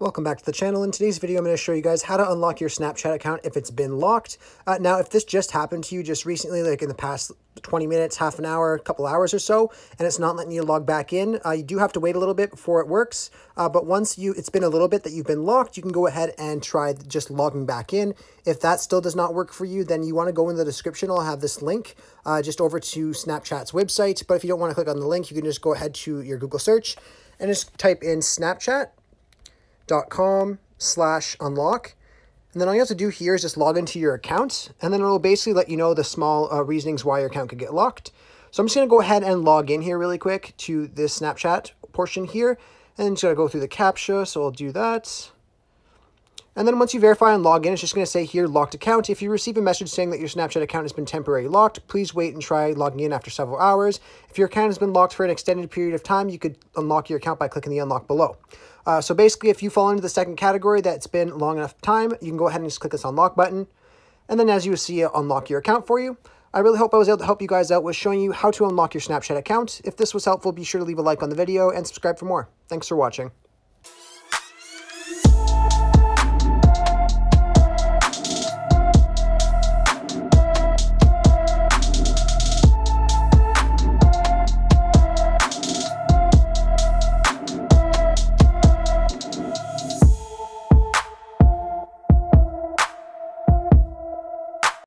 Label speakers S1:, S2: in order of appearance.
S1: Welcome back to the channel. In today's video, I'm going to show you guys how to unlock your Snapchat account if it's been locked. Uh, now, if this just happened to you just recently, like in the past 20 minutes, half an hour, a couple hours or so, and it's not letting you log back in, uh, you do have to wait a little bit before it works. Uh, but once you it's been a little bit that you've been locked, you can go ahead and try just logging back in. If that still does not work for you, then you want to go in the description. I'll have this link uh, just over to Snapchat's website. But if you don't want to click on the link, you can just go ahead to your Google search and just type in Snapchat com slash unlock. And then all you have to do here is just log into your account, and then it'll basically let you know the small uh, reasonings why your account could get locked. So I'm just going to go ahead and log in here really quick to this Snapchat portion here, and just going to go through the CAPTCHA, so I'll do that. And then once you verify and log in, it's just going to say here, locked account. If you receive a message saying that your Snapchat account has been temporarily locked, please wait and try logging in after several hours. If your account has been locked for an extended period of time, you could unlock your account by clicking the unlock below. Uh, so basically, if you fall into the second category that's been long enough time, you can go ahead and just click this unlock button. And then as you see, it unlock your account for you. I really hope I was able to help you guys out with showing you how to unlock your Snapchat account. If this was helpful, be sure to leave a like on the video and subscribe for more. Thanks for watching.